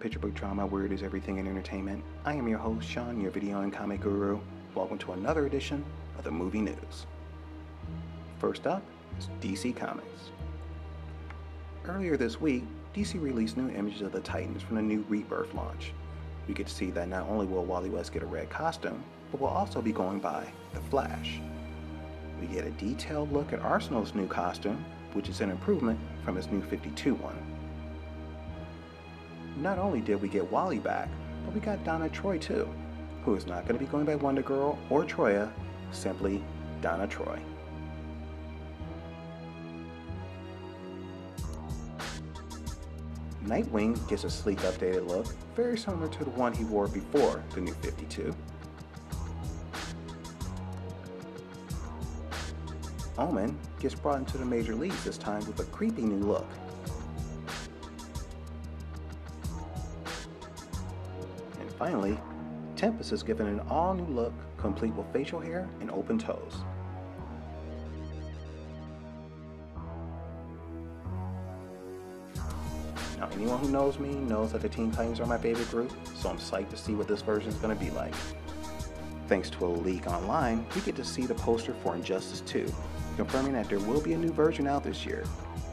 picture book drama where it is everything in entertainment. I am your host, Sean, your video and comic guru. Welcome to another edition of the Movie News. First up is DC Comics. Earlier this week, DC released new images of the Titans from the new Rebirth launch. We get to see that not only will Wally West get a red costume, but will also be going by The Flash. We get a detailed look at Arsenal's new costume, which is an improvement from his new 52 one. Not only did we get Wally back, but we got Donna Troy too, who is not going to be going by Wonder Girl or Troya, simply Donna Troy. Nightwing gets a sleek updated look, very similar to the one he wore before the new 52. Omen gets brought into the major leagues this time with a creepy new look. Finally, Tempest is given an all new look complete with facial hair and open toes. Now, anyone who knows me knows that the Teen Titans are my favorite group, so I'm psyched to see what this version is going to be like. Thanks to a leak online, we get to see the poster for Injustice 2, confirming that there will be a new version out this year.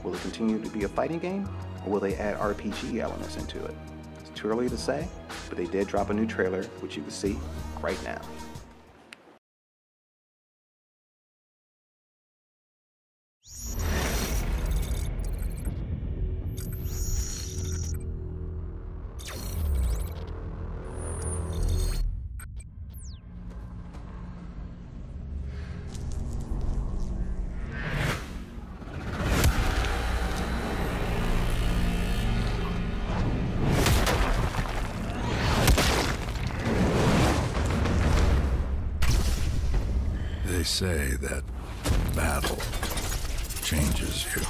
Will it continue to be a fighting game, or will they add RPG elements into it? It's too early to say, but they did drop a new trailer, which you can see right now. Say that battle changes you.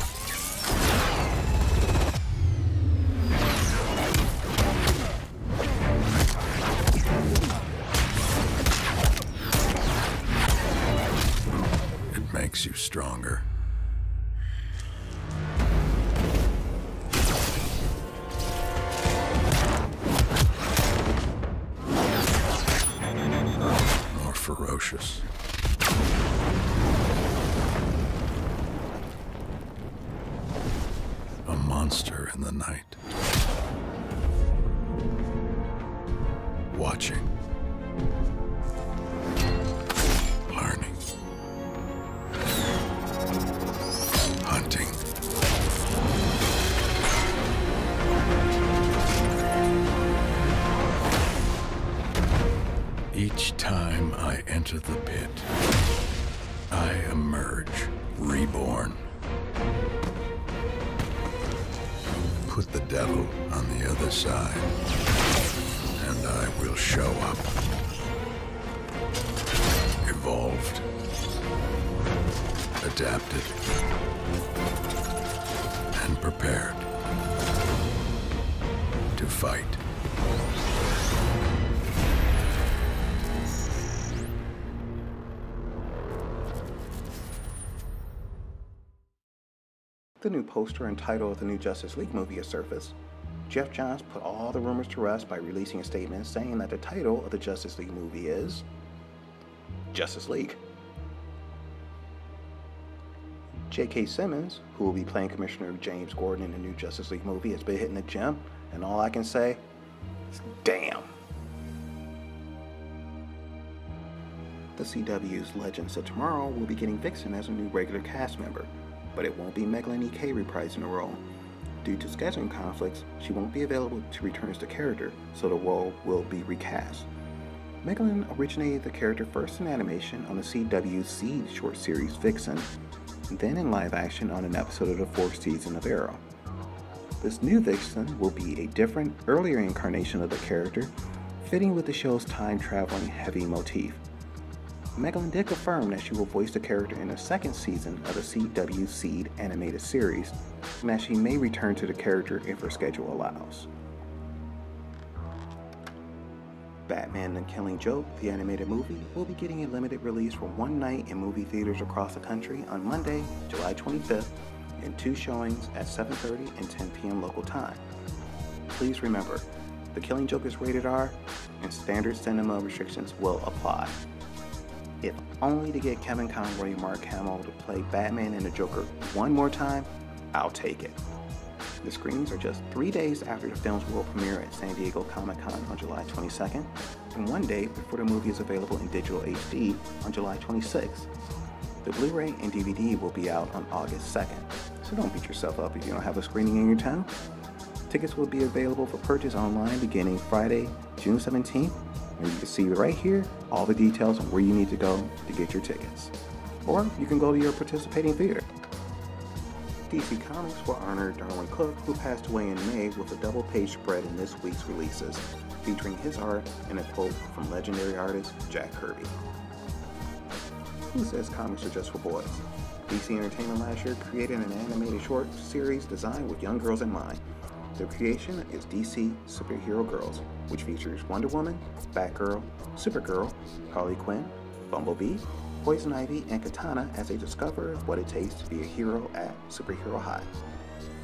It makes you stronger. More ferocious. A in the night. Watching. Learning. Hunting. Each time I enter the pit, I emerge reborn. Put the devil on the other side, and I will show up. Evolved. Adapted. And prepared. To fight. The new poster and title of the new Justice League movie has surfaced. Geoff Johns put all the rumors to rest by releasing a statement saying that the title of the Justice League movie is Justice League. J.K. Simmons, who will be playing Commissioner James Gordon in the new Justice League movie, has been hitting the gym, and all I can say is damn. The CW's Legends of Tomorrow will be getting Vixen as a new regular cast member, but it won't be Megalyn E.K. reprising the role. Due to scheduling conflicts, she won't be available to return as the character, so the role will be recast. Megalyn originated the character first in animation on the CW Seed short series Vixen, then in live action on an episode of the fourth season of Arrow. This new Vixen will be a different, earlier incarnation of the character, fitting with the show's time traveling heavy motif. Megalyn did confirm that she will voice the character in the second season of the CW Seed animated series, and that she may return to the character if her schedule allows. Batman the Killing Joke, the animated movie, will be getting a limited release for one night in movie theaters across the country on Monday, July 25th, in two showings at 7.30 and 10 p.m. local time. Please remember, The Killing Joke is rated R, and standard cinema restrictions will apply. If only to get Kevin Conroy and Mark Hamill to play Batman and the Joker one more time, I'll take it. The screenings are just three days after the film's world premiere at San Diego Comic Con on July 22nd, and one day before the movie is available in digital HD on July 26th. The Blu ray and DVD will be out on August 2nd, so don't beat yourself up if you don't have a screening in your town. Tickets will be available for purchase online beginning Friday, June 17th, and you can see right here all the details where you need to go to get your tickets. Or you can go to your participating theater. DC Comics will honor Darwyn Cooke, who passed away in May, with a double page spread in this week's releases, featuring his art and a quote from legendary artist Jack Kirby. Who says comics are just for boys? DC Entertainment last year created an animated short series designed with young girls in mind. The creation is DC Superhero Girls, which features Wonder Woman, Batgirl, Supergirl, Harley Quinn, Bumblebee, Poison Ivy, and Katana as they discover what it takes to be a hero at Superhero High.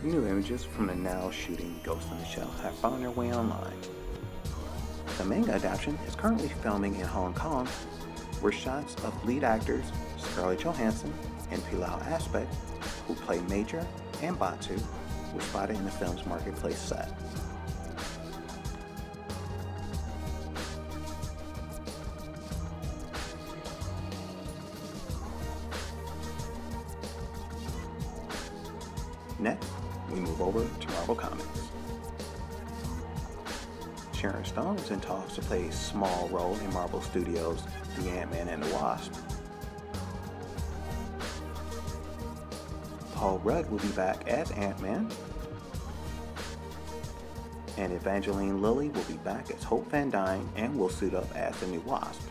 New images from the now shooting Ghost in the Shell have found their way online. The manga adaptation is currently filming in Hong Kong, where shots of lead actors Scarlett Johansson and Pilou Asbæk, who play Major and Batou, were spotted in the film's marketplace set. Next, we move over to Marvel Comics. Sharon Stone is in talks to play a small role in Marvel Studios' The Ant-Man and the Wasp. Paul Rudd will be back as Ant-Man. And Evangeline Lilly will be back as Hope Van Dyne and will suit up as the new Wasp.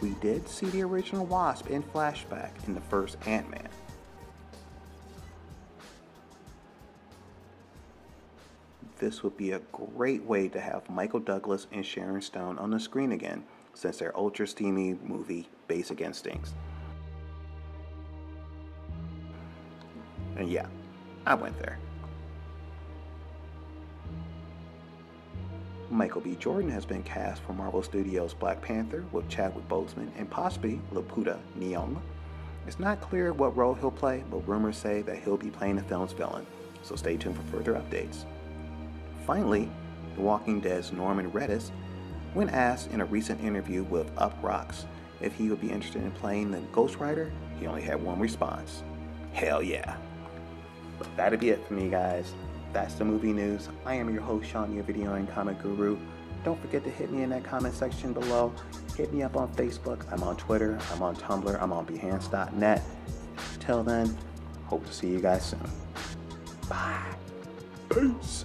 We did see the original Wasp in flashback in the first Ant-Man. this would be a great way to have Michael Douglas and Sharon Stone on the screen again, since their ultra steamy movie Basic Instincts. And yeah, I went there. Michael B. Jordan has been cast for Marvel Studios' Black Panther with Chadwick Boseman and possibly Lupita Nyong'o. It's not clear what role he'll play, but rumors say that he'll be playing the film's villain, so stay tuned for further updates. Finally, The Walking Dead's Norman Reedus, when asked in a recent interview with Uproxx if he would be interested in playing the Ghost Rider, he only had one response Hell yeah. But that'll be it for me, guys. That's the movie news. I am your host, Sean, your video and comic guru. Don't forget to hit me in that comment section below. Hit me up on Facebook. I'm on Twitter. I'm on Tumblr. I'm on Behance.net. Till then, hope to see you guys soon. Bye. Peace.